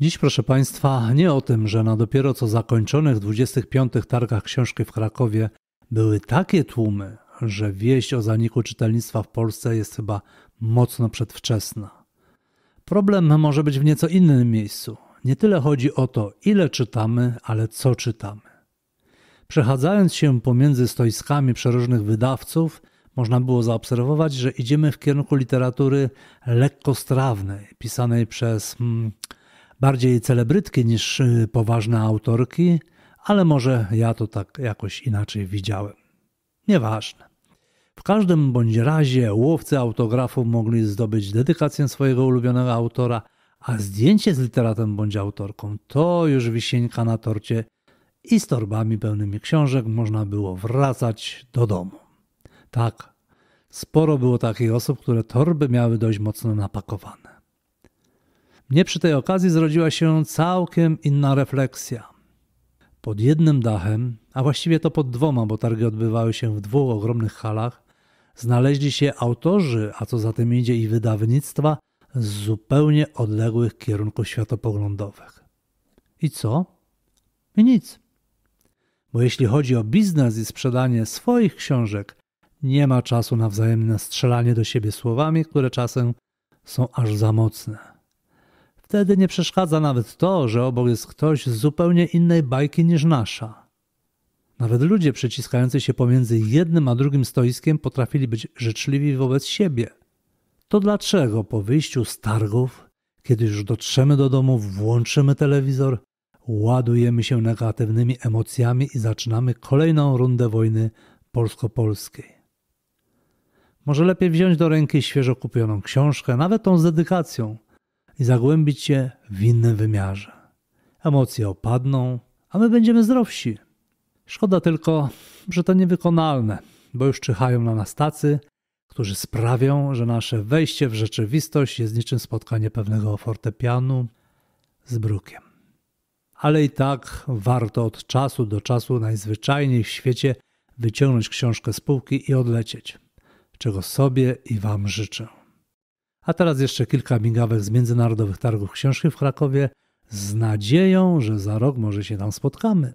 Dziś, proszę Państwa, nie o tym, że na dopiero co zakończonych 25. targach książki w Krakowie były takie tłumy, że wieść o zaniku czytelnictwa w Polsce jest chyba mocno przedwczesna. Problem może być w nieco innym miejscu. Nie tyle chodzi o to, ile czytamy, ale co czytamy. Przechadzając się pomiędzy stoiskami przeróżnych wydawców, można było zaobserwować, że idziemy w kierunku literatury lekkostrawnej, pisanej przez hmm, bardziej celebrytki niż y, poważne autorki, ale może ja to tak jakoś inaczej widziałem. Nieważne. W każdym bądź razie łowcy autografów mogli zdobyć dedykację swojego ulubionego autora, a zdjęcie z literatem bądź autorką to już wisienka na torcie i z torbami pełnymi książek można było wracać do domu. Tak, sporo było takich osób, które torby miały dość mocno napakowane. Mnie przy tej okazji zrodziła się całkiem inna refleksja. Pod jednym dachem, a właściwie to pod dwoma, bo targi odbywały się w dwóch ogromnych halach, znaleźli się autorzy, a co za tym idzie i wydawnictwa z zupełnie odległych kierunków światopoglądowych. I co? I nic. Bo jeśli chodzi o biznes i sprzedanie swoich książek, nie ma czasu na wzajemne strzelanie do siebie słowami, które czasem są aż za mocne. Wtedy nie przeszkadza nawet to, że obok jest ktoś z zupełnie innej bajki niż nasza. Nawet ludzie przeciskający się pomiędzy jednym a drugim stoiskiem potrafili być życzliwi wobec siebie. To dlaczego po wyjściu z targów, kiedy już dotrzemy do domu, włączymy telewizor, ładujemy się negatywnymi emocjami i zaczynamy kolejną rundę wojny polsko-polskiej? Może lepiej wziąć do ręki świeżo kupioną książkę, nawet tą z dedykacją, i zagłębić się w innym wymiarze. Emocje opadną, a my będziemy zdrowsi. Szkoda tylko, że to niewykonalne, bo już czyhają na nas tacy, którzy sprawią, że nasze wejście w rzeczywistość jest niczym spotkanie pewnego fortepianu z brukiem. Ale i tak warto od czasu do czasu najzwyczajniej w świecie wyciągnąć książkę z półki i odlecieć, czego sobie i Wam życzę. A teraz jeszcze kilka migawek z międzynarodowych targów książki w Krakowie z nadzieją, że za rok może się tam spotkamy.